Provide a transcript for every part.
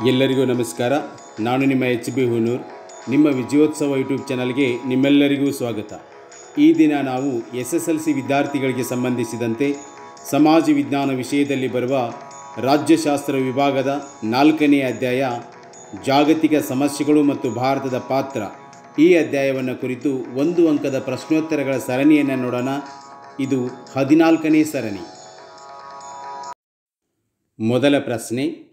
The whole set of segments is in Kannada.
ಎಲ್ಲರಿಗೂ ನಮಸ್ಕಾರ. ನಾನು ನಿಮ್ಮ ಎಚ್ ಬಿ ಹುನೂರ್. ನಿಮ್ಮ ವಿಜಯೋತ್ಸವ ಯೂಟ್ಯೂಬ್ ಚಾನಲ್ಗೆ ನಿಮ್ಮೆಲ್ಲರಿಗೂ ಸ್ವಾಗತ. ಈ ದಿನ ನಾವು ಎಸ್ ಎಸ್ ಎಲ್ ಸಿ ವಿದ್ಯಾರ್ಥಿಗಳಿಗೆ ಸಂಬಂಧಿಸಿದಂತೆ ಸಮಾಜ ವಿಜ್ಞಾನ ವಿಷಯದಲ್ಲಿ ಬರುವ ರಾಜ್ಯಶಾಸ್ತ್ರ ವಿಭಾಗದ ನಾಲ್ಕನೇ ಅಧ್ಯಾಯ, ಜಾಗತಿಕ ಸಮಸ್ಯೆಗಳು ಮತ್ತು ಭಾರತದ ಪಾತ್ರ. ಈ ಅಧ್ಯಾಯವನ್ನು ಕುರಿತು ಒಂದು ಅಂಕದ ಪ್ರಶ್ನೋತ್ತರಗಳ ಸರಣಿಯನ್ನು ನೋಡೋಣ. ಇದು ಹದಿನಾಲ್ಕನೇ ಸರಣಿ. ಮೊದಲ ಪ್ರಶ್ನೆ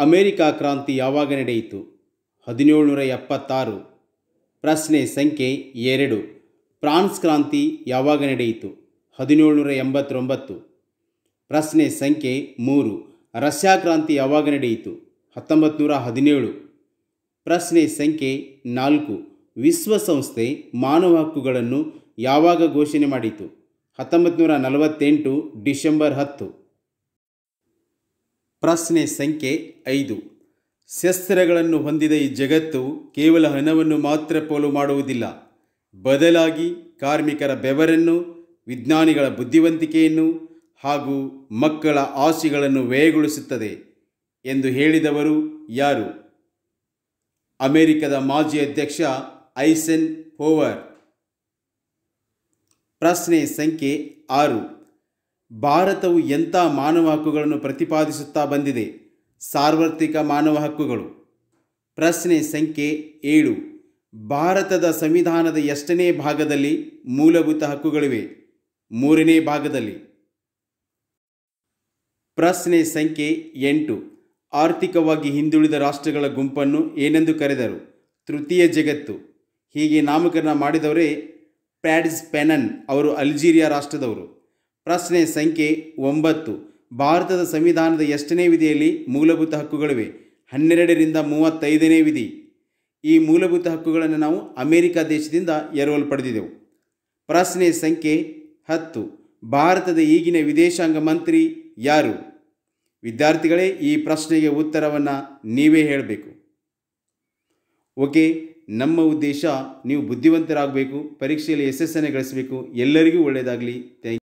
ಅಮೆರಿಕ ಕ್ರಾಂತಿ ಯಾವಾಗ ನಡೆಯಿತು? ಹದಿನೇಳುನೂರ ಎಪ್ಪತ್ತಾರು. ಪ್ರಶ್ನೆ ಸಂಖ್ಯೆ ಎರಡು. ಫ್ರಾನ್ಸ್ ಕ್ರಾಂತಿ ಯಾವಾಗ ನಡೆಯಿತು? ಹದಿನೇಳುನೂರ ಎಂಬತ್ತೊಂಬತ್ತು. ಪ್ರಶ್ನೆ ಸಂಖ್ಯೆ ಮೂರು. ರಷ್ಯಾ ಕ್ರಾಂತಿ ಯಾವಾಗ ನಡೆಯಿತು? ಹತ್ತೊಂಬತ್ತು ನೂರ ಹದಿನೇಳು. ಪ್ರಶ್ನೆ ಸಂಖ್ಯೆ ನಾಲ್ಕು. ವಿಶ್ವಸಂಸ್ಥೆ ಮಾನವ ಹಕ್ಕುಗಳನ್ನು ಯಾವಾಗ ಘೋಷಣೆ ಮಾಡಿತು? ಹತ್ತೊಂಬತ್ತು ನೂರ ನಲವತ್ತೆಂಟು ಡಿಸೆಂಬರ್ ಹತ್ತು. ಪ್ರಶ್ನೆ ಸಂಖ್ಯೆ ಐದು. ಶಸ್ತ್ರಗಳನ್ನು ಹೊಂದಿದ ಈ ಜಗತ್ತು ಕೇವಲ ಹಣವನ್ನು ಮಾತ್ರ ಪೋಲು ಮಾಡುವುದಿಲ್ಲ. ಬದಲಾಗಿ ಕಾರ್ಮಿಕರ ಬೆವರನ್ನು, ವಿಜ್ಞಾನಿಗಳ ಬುದ್ಧಿವಂತಿಕೆಯನ್ನು ಹಾಗೂ ಮಕ್ಕಳ ಆಸೆಗಳನ್ನು ವ್ಯಯಗೊಳಿಸುತ್ತದೆ ಎಂದು ಹೇಳಿದವರು ಯಾರು? ಅಮೆರಿಕದ ಮಾಜಿ ಅಧ್ಯಕ್ಷ ಐಸೆನ್ ಹೋವರ್ ಪ್ರಶ್ನೆ ಸಂಖ್ಯೆ ಆರು. ಭಾರತವು ಎಂಥ ಮಾನವ ಹಕ್ಕುಗಳನ್ನು ಪ್ರತಿಪಾದಿಸುತ್ತಾ ಬಂದಿದೆ? ಸಾರ್ವತ್ರಿಕ ಮಾನವ ಹಕ್ಕುಗಳು. ಪ್ರಶ್ನೆ ಸಂಖ್ಯೆ ಏಳು. ಭಾರತದ ಸಂವಿಧಾನದ ಎಷ್ಟನೇ ಭಾಗದಲ್ಲಿ ಮೂಲಭೂತ ಹಕ್ಕುಗಳಿವೆ? ಮೂರನೇ ಭಾಗದಲ್ಲಿ. ಪ್ರಶ್ನೆ ಸಂಖ್ಯೆ ಎಂಟು. ಆರ್ಥಿಕವಾಗಿ ಹಿಂದುಳಿದ ರಾಷ್ಟ್ರಗಳ ಗುಂಪನ್ನು ಏನೆಂದು ಕರೆದರು? ತೃತೀಯ ಜಗತ್ತು. ಹೀಗೆ ನಾಮಕರಣ ಮಾಡಿದವರೇ ಪ್ಯಾಡ್ಸ್ ಪೆನನ್ ಅವರು ಅಲ್ಜೀರಿಯಾ ರಾಷ್ಟ್ರದವರು. ಪ್ರಶ್ನೆ ಸಂಖ್ಯೆ ಒಂಬತ್ತು. ಭಾರತದ ಸಂವಿಧಾನದ ಎಷ್ಟನೇ ವಿಧಿಯಲ್ಲಿ ಮೂಲಭೂತ ಹಕ್ಕುಗಳಿವೆ? ಹನ್ನೆರಡರಿಂದ ಮೂವತ್ತೈದನೇ ವಿಧಿ. ಈ ಮೂಲಭೂತ ಹಕ್ಕುಗಳನ್ನು ನಾವು ಅಮೆರಿಕ ದೇಶದಿಂದ ಎರವಲು ಪಡೆದಿದ್ದೆವು ಪ್ರಶ್ನೆ ಸಂಖ್ಯೆ ಹತ್ತು. ಭಾರತದ ಈಗಿನ ವಿದೇಶಾಂಗ ಮಂತ್ರಿ ಯಾರು? ವಿದ್ಯಾರ್ಥಿಗಳೇ, ಈ ಪ್ರಶ್ನೆಗೆ ಉತ್ತರವನ್ನು ನೀವೇ ಹೇಳಬೇಕು. ಓಕೆ, ನಮ್ಮ ಉದ್ದೇಶ ನೀವು ಬುದ್ಧಿವಂತರಾಗಬೇಕು, ಪರೀಕ್ಷೆಯಲ್ಲಿ ಯಶಸ್ಸನ್ನು ಗಳಿಸಬೇಕು. ಎಲ್ಲರಿಗೂ ಒಳ್ಳೆಯದಾಗಲಿ. ಥ್ಯಾಂಕ್